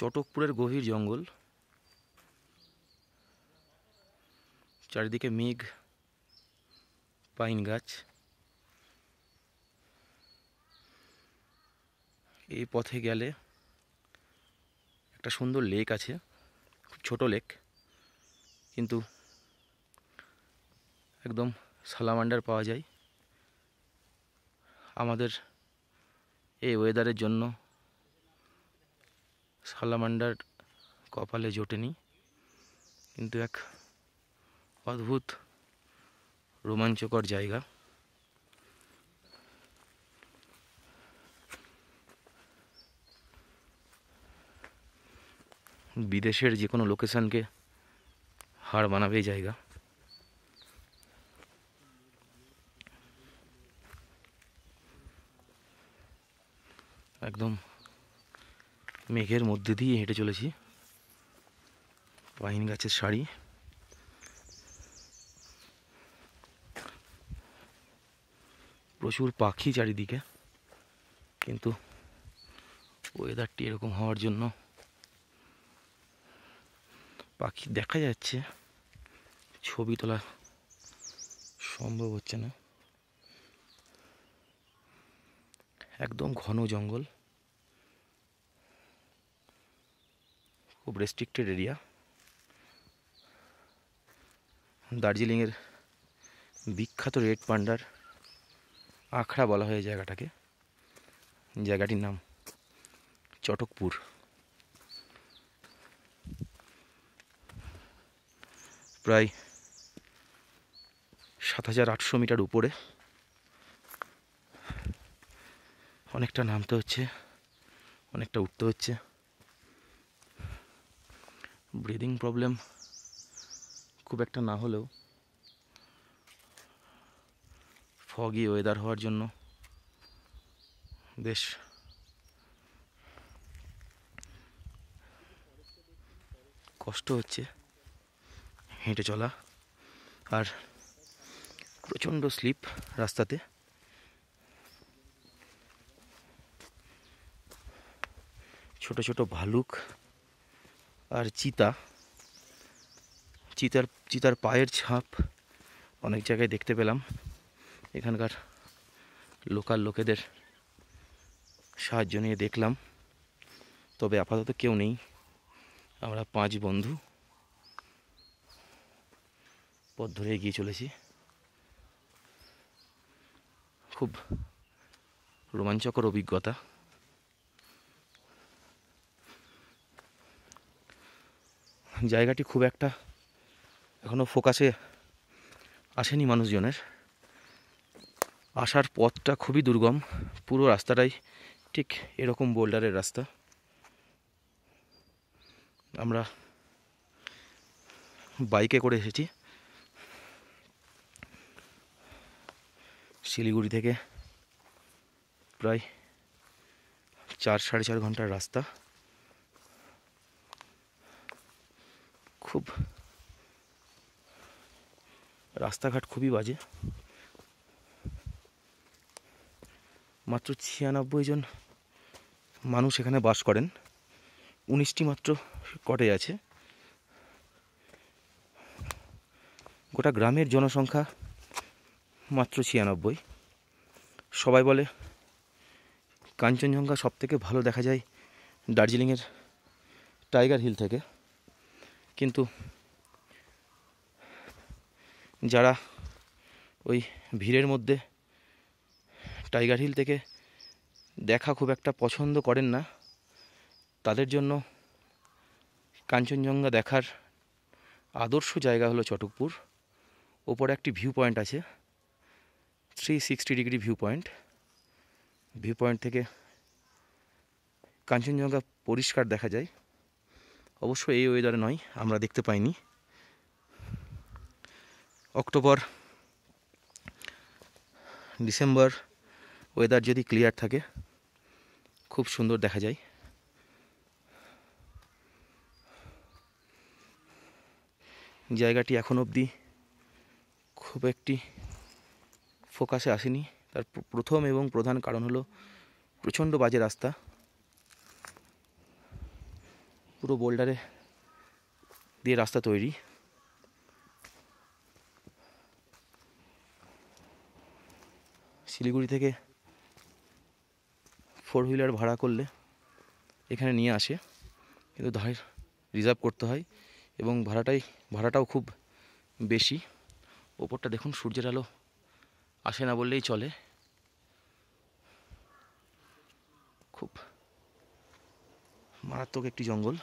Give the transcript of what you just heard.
চটকপুরের গভীর জঙ্গল। চারিদিকে মেঘ, পাইন গাছ। এই পথে গেলে একটা সুন্দর লেক আছে, খুব ছোট লেক, কিন্তু একদম সালামান্ডার পাওয়া যায়। আমাদের এই ওয়েদারের জন্য সালামান্ডার কপালে জোটেনি। কিন্তু এক অদ্ভুত রোমাঞ্চকর জায়গা। বিদেশের যে কোনো লোকেশানকে হার বানাবে জায়গা। একদম মেঘের মধ্যে দিয়ে হেঁটে চলেছি। পাইন গাছের শাড়ি। প্রচুর পাখি চারিদিকে, কিন্তু ওয়েদারটি এরকম হওয়ার জন্য পাখি দেখা যাচ্ছে, ছবি তোলা সম্ভব হচ্ছে না। একদম ঘন জঙ্গল। খুব রেস্ট্রিক্টেড এরিয়া দার্জিলিংয়ের বিখ্যাত রেড পান্ডার আখড়া বলা হয় জায়গাটাকে। জায়গাটির নাম চটকপুর। প্রায় সাত হাজার আটশো মিটার উপরে। অনেকটা নামতে হচ্ছে, অনেকটা উঠতে হচ্ছে। ব্রিদিং প্রবলেম খুব একটা না হলেও ফগি ওয়েদার হওয়ার জন্য বেশ কষ্ট হচ্ছে হেঁটে চলা আর প্রচণ্ড স্লিপ রাস্তাতে। ছোট ছোট ভালুক আর চিতা, চিতার চিতার পায়ের ছাপ অনেক জায়গায় দেখতে পেলাম। এখানকার লোকাল লোকেদের সাহায্য নিয়ে দেখলাম। তবে আপাতত কেউ নেই। আমরা পাঁচ বন্ধু পথ ধরে এগিয়ে চলেছি। খুব রোমাঞ্চকর অভিজ্ঞতা। জায়গাটি খুব একটা এখনও ফোকাসে আসেনি মানুষজনের। আসার পথটা খুবই দুর্গম। পুরো রাস্তাটাই ঠিক এরকম বোল্ডারের রাস্তা। আমরা বাইকে করে এসেছি। শিলিগুড়ি থেকে প্রায় চার, সাড়ে চার ঘণ্টার রাস্তা। খুব। রাস্তাঘাট খুবই বাজে। মাত্র ছিয়ানব্বই জন মানুষ এখানে বাস করেন। উনিশটি মাত্র কটে আছে। গোটা গ্রামের জনসংখ্যা মাত্র ছিয়ানব্বই। সবাই বলে কাঞ্চনজঙ্ঘা সব থেকে ভালো দেখা যায় দার্জিলিংয়ের টাইগার হিল থেকে। কিন্তু যারা ওই ভিড়ের মধ্যে টাইগার হিল থেকে দেখা খুব একটা পছন্দ করেন না, তাদের জন্য কাঞ্চনজঙ্ঘা দেখার আদর্শ জায়গা হলো চটকপুর। ওপরে একটি ভিউ পয়েন্ট আছে three sixty degree view point. View point থেকে কাঞ্চনজঙ্ঘা পরিষ্কার দেখা যায়। অবশ্য এই ওয়েদারে নয়, আমরা দেখতে পাইনি। অক্টোবর, ডিসেম্বর ওয়েদার যদি ক্লিয়ার থাকে, খুব সুন্দর দেখা যায়। জায়গাটি এখন অবধি খুব একটি ফোকাসে আসেনি। তার প্রথম এবং প্রধান কারণ হলো প্রচণ্ড বাজে রাস্তা। পুরো বোল্ডারে দিয়ে রাস্তা তৈরি। শিলিগুড়ি থেকে ফোর হুইলার ভাড়া করলে এখানে নিয়ে আসে। কিন্তু ধার রিজার্ভ করতে হয় এবং ভাড়াটাই, ভাড়াটাও খুব বেশি। ওপরটা দেখুন, সূর্যের আলো আসে না বললেই চলে। খুব মারাত্মক একটি জঙ্গল।